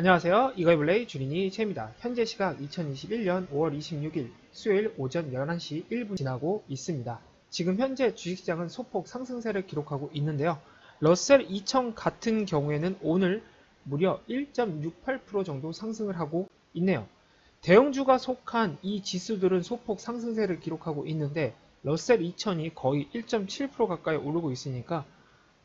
안녕하세요. 이거이블레이 주린이 채입니다. 현재 시각 2021년 5월 26일 수요일 오전 11시 1분 지나고 있습니다. 지금 현재 주식시장은 소폭 상승세를 기록하고 있는데요. 러셀 2000 같은 경우에는 오늘 무려 1.68% 정도 상승을 하고 있네요. 대형주가 속한 이 지수들은 소폭 상승세를 기록하고 있는데 러셀 2000이 거의 1.7% 가까이 오르고 있으니까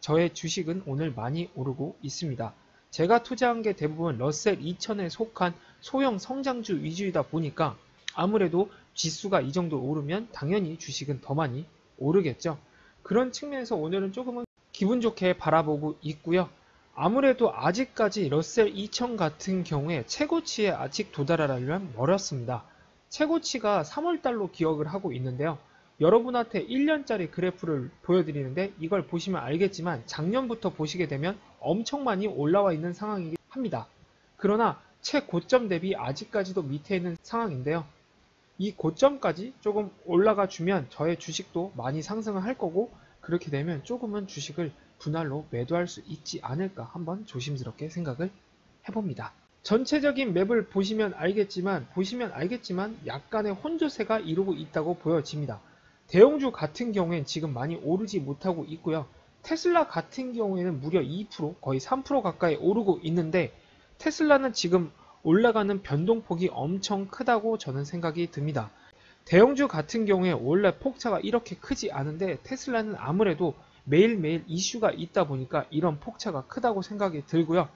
저의 주식은 오늘 많이 오르고 있습니다. 제가 투자한 게 대부분 러셀 2000에 속한 소형 성장주 위주이다 보니까 아무래도 지수가 이 정도 오르면 당연히 주식은 더 많이 오르겠죠. 그런 측면에서 오늘은 조금은 기분 좋게 바라보고 있고요. 아무래도 아직까지 러셀 2000 같은 경우에 최고치에 아직 도달하려면 멀었습니다. 최고치가 3월달로 기억을 하고 있는데요. 여러분한테 1년짜리 그래프를 보여드리는데 이걸 보시면 알겠지만 작년부터 보시게 되면 엄청 많이 올라와 있는 상황이긴 합니다. 그러나 최고점 대비 아직까지도 밑에 있는 상황인데요. 이 고점까지 조금 올라가 주면 저의 주식도 많이 상승을 할 거고 그렇게 되면 조금은 주식을 분할로 매도할 수 있지 않을까 한번 조심스럽게 생각을 해봅니다. 전체적인 맵을 보시면 알겠지만 보시면 알겠지만 약간의 혼조세가 이루고 있다고 보여집니다. 대형주 같은 경우엔 지금 많이 오르지 못하고 있고요. 테슬라 같은 경우에는 무려 2% 거의 3% 가까이 오르고 있는데 테슬라는 지금 올라가는 변동폭이 엄청 크다고 저는 생각이 듭니다. 대형주 같은 경우에 원래 폭차가 이렇게 크지 않은데 테슬라는 아무래도 매일매일 이슈가 있다 보니까 이런 폭차가 크다고 생각이 들고요.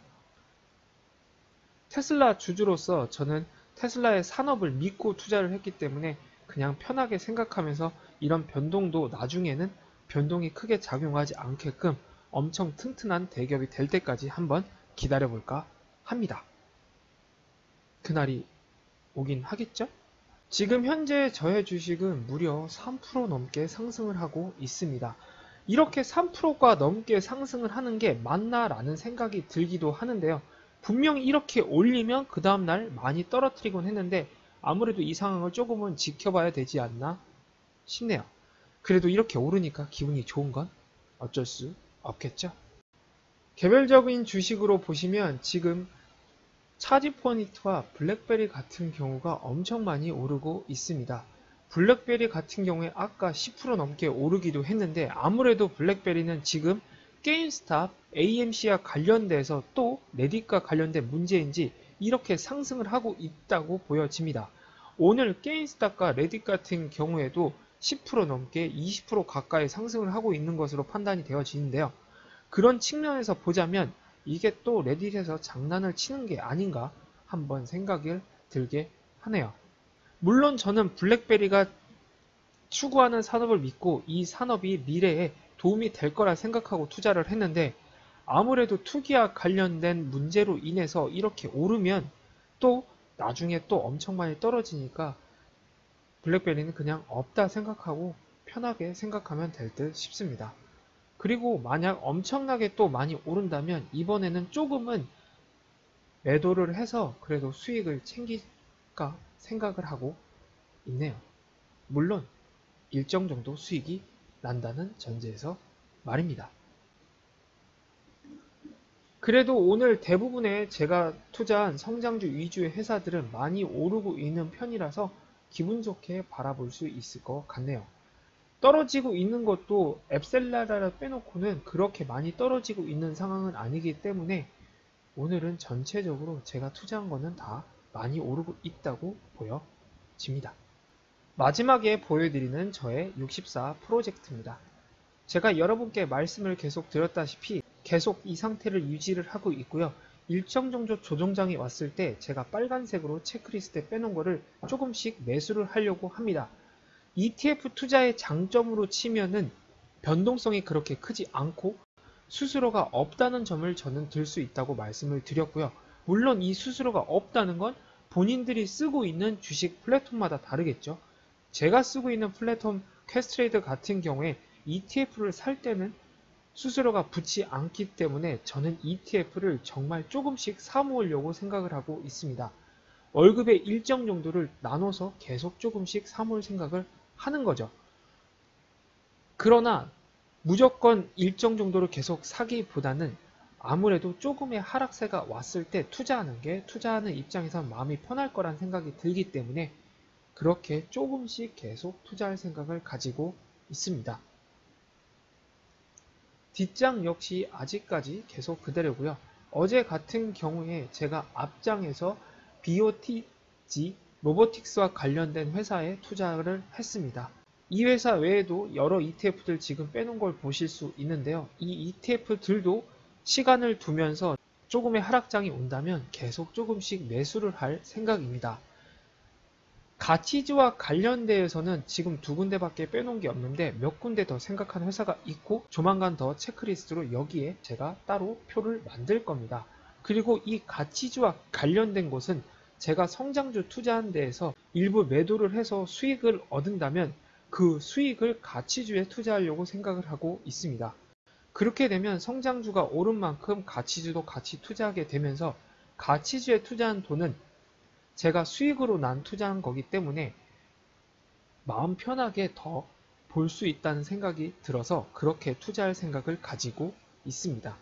테슬라 주주로서 저는 테슬라의 산업을 믿고 투자를 했기 때문에 그냥 편하게 생각하면서 이런 변동도 나중에는 변동이 크게 작용하지 않게끔 엄청 튼튼한 대기업이 될 때까지 한번 기다려볼까 합니다. 그날이 오긴 하겠죠? 지금 현재 저의 주식은 무려 3% 넘게 상승을 하고 있습니다. 이렇게 3%가 넘게 상승을 하는 게 맞나 라는 생각이 들기도 하는데요. 분명히 이렇게 올리면 그 다음날 많이 떨어뜨리곤 했는데 아무래도 이 상황을 조금은 지켜봐야 되지 않나 싶네요. 그래도 이렇게 오르니까 기분이 좋은 건 어쩔 수 없겠죠. 개별적인 주식으로 보시면 지금 차지포니트와 블랙베리 같은 경우가 엄청 많이 오르고 있습니다. 블랙베리 같은 경우에 아까 10% 넘게 오르기도 했는데 아무래도 블랙베리는 지금 게임스탑, AMC와 관련돼서 또 레딧과 관련된 문제인지 이렇게 상승을 하고 있다고 보여집니다. 오늘 게임스탑과 레딧 같은 경우에도 10% 넘게 20% 가까이 상승을 하고 있는 것으로 판단이 되어지는데요. 그런 측면에서 보자면 이게 또 레딧에서 장난을 치는 게 아닌가 한번 생각을 들게 하네요. 물론 저는 블랙베리가 추구하는 산업을 믿고 이 산업이 미래에 도움이 될 거라 생각하고 투자를 했는데 아무래도 투기와 관련된 문제로 인해서 이렇게 오르면 또 나중에 또 엄청 많이 떨어지니까 블랙베리는 그냥 없다 생각하고 편하게 생각하면 될 듯 싶습니다. 그리고 만약 엄청나게 또 많이 오른다면 이번에는 조금은 매도를 해서 그래도 수익을 챙길까 생각을 하고 있네요. 물론 일정 정도 수익이 난다는 전제에서 말입니다. 그래도 오늘 대부분의 제가 투자한 성장주 위주의 회사들은 많이 오르고 있는 편이라서 기분 좋게 바라볼 수 있을 것 같네요. 떨어지고 있는 것도 앱셀라라를 빼놓고는 그렇게 많이 떨어지고 있는 상황은 아니기 때문에 오늘은 전체적으로 제가 투자한 거는 다 많이 오르고 있다고 보여집니다. 마지막에 보여드리는 저의 64 프로젝트입니다. 제가 여러분께 말씀을 계속 드렸다시피 계속 이 상태를 유지를 하고 있고요. 일정 정도 조정장이 왔을 때 제가 빨간색으로 체크리스트에 빼놓은 거를 조금씩 매수를 하려고 합니다. ETF 투자의 장점으로 치면은 변동성이 그렇게 크지 않고 수수료가 없다는 점을 저는 들 수 있다고 말씀을 드렸고요. 물론 이 수수료가 없다는 건 본인들이 쓰고 있는 주식 플랫폼마다 다르겠죠. 제가 쓰고 있는 플랫폼 캐스트레이드 같은 경우에 ETF를 살 때는 수수료가 붙지 않기 때문에 저는 ETF를 정말 조금씩 사모으려고 생각을 하고 있습니다. 월급의 일정 정도를 나눠서 계속 조금씩 사모을 생각을 하는 거죠. 그러나 무조건 일정 정도를 계속 사기보다는 아무래도 조금의 하락세가 왔을 때 투자하는 게 투자하는 입장에서 마음이 편할 거란 생각이 들기 때문에 그렇게 조금씩 계속 투자할 생각을 가지고 있습니다. 뒷장 역시 아직까지 계속 그대로고요. 어제 같은 경우에 제가 앞장에서 BOTG 로보틱스와 관련된 회사에 투자를 했습니다. 이 회사 외에도 여러 ETF들 지금 빼놓은 걸 보실 수 있는데요. 이 ETF들도 시간을 두면서 조금의 하락장이 온다면 계속 조금씩 매수를 할 생각입니다. 가치주와 관련돼서는 지금 두 군데밖에 빼놓은 게 없는데 몇 군데 더 생각하는 회사가 있고 조만간 더 체크리스트로 여기에 제가 따로 표를 만들 겁니다. 그리고 이 가치주와 관련된 곳은 제가 성장주 투자한 데에서 일부 매도를 해서 수익을 얻은다면 그 수익을 가치주에 투자하려고 생각을 하고 있습니다. 그렇게 되면 성장주가 오른 만큼 가치주도 같이 투자하게 되면서 가치주에 투자한 돈은 제가 수익으로 난 투자한 거기 때문에 마음 편하게 더 볼 수 있다는 생각이 들어서 그렇게 투자할 생각을 가지고 있습니다.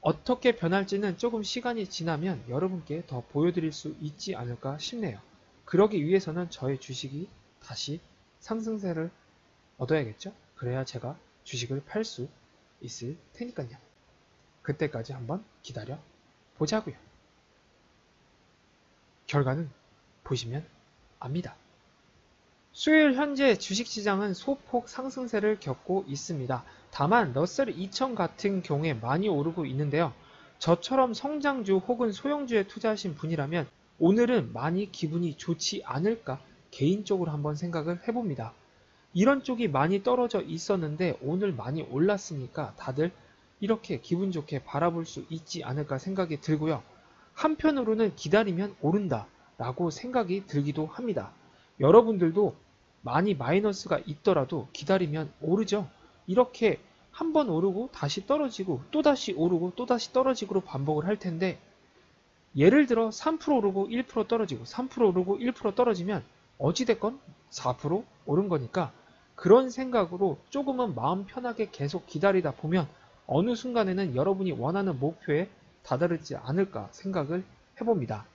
어떻게 변할지는 조금 시간이 지나면 여러분께 더 보여드릴 수 있지 않을까 싶네요. 그러기 위해서는 저의 주식이 다시 상승세를 얻어야겠죠? 그래야 제가 주식을 팔 수 있을 테니까요. 그때까지 한번 기다려 보자고요. 결과는 보시면 압니다. 수요일 현재 주식시장은 소폭 상승세를 겪고 있습니다. 다만 러셀 2000 같은 경우에 많이 오르고 있는데요. 저처럼 성장주 혹은 소형주에 투자하신 분이라면 오늘은 많이 기분이 좋지 않을까 개인적으로 한번 생각을 해봅니다. 이런 쪽이 많이 떨어져 있었는데 오늘 많이 올랐으니까 다들 이렇게 기분 좋게 바라볼 수 있지 않을까 생각이 들고요. 한편으로는 기다리면 오른다 라고 생각이 들기도 합니다. 여러분들도 많이 마이너스가 있더라도 기다리면 오르죠. 이렇게 한 번 오르고 다시 떨어지고 또다시 오르고 또다시 떨어지고 반복을 할 텐데 예를 들어 3% 오르고 1% 떨어지고 3% 오르고 1% 떨어지면 어찌됐건 4% 오른 거니까 그런 생각으로 조금은 마음 편하게 계속 기다리다 보면 어느 순간에는 여러분이 원하는 목표에 다다르지 않을까 생각을 해봅니다.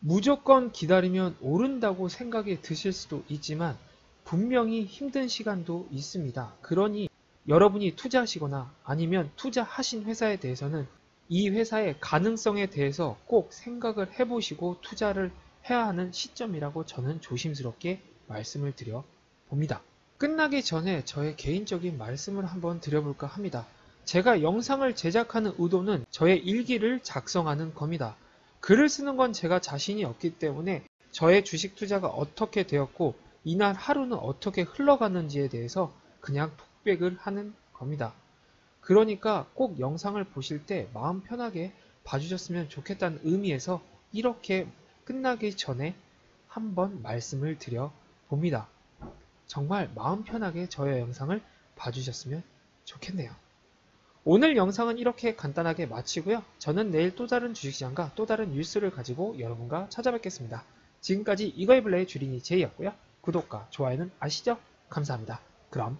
무조건 기다리면 오른다고 생각이 드실 수도 있지만 분명히 힘든 시간도 있습니다. 그러니 여러분이 투자하시거나 아니면 투자하신 회사에 대해서는 이 회사의 가능성에 대해서 꼭 생각을 해보시고 투자를 해야 하는 시점이라고 저는 조심스럽게 말씀을 드려 봅니다. 끝나기 전에 저의 개인적인 말씀을 한번 드려볼까 합니다. 제가 영상을 제작하는 의도는 저의 일기를 작성하는 겁니다. 글을 쓰는 건 제가 자신이 없기 때문에 저의 주식 투자가 어떻게 되었고 이날 하루는 어떻게 흘러가는지에 대해서 그냥 톡백을 하는 겁니다. 그러니까 꼭 영상을 보실 때 마음 편하게 봐주셨으면 좋겠다는 의미에서 이렇게 끝나기 전에 한번 말씀을 드려 봅니다. 정말 마음 편하게 저의 영상을 봐주셨으면 좋겠네요. 오늘 영상은 이렇게 간단하게 마치고요. 저는 내일 또 다른 주식시장과 또 다른 뉴스를 가지고 여러분과 찾아뵙겠습니다. 지금까지 이거이블레의 주린이 제이였고요. 구독과 좋아요는 아시죠? 감사합니다. 그럼